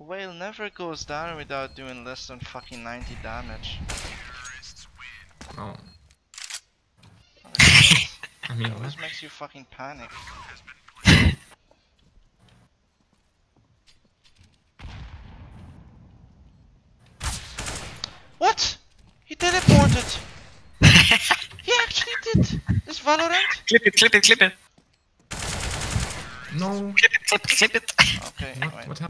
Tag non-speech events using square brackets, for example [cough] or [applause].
Whale never goes down without doing less than fucking 90 damage. Oh, [laughs] I mean, what? always makes you fucking panic. What? He teleported! [laughs] he actually did! This Valorant? Clip it, clip it, clip it. No. Clip it, clip it, clip it. Okay, What? wait. What happened?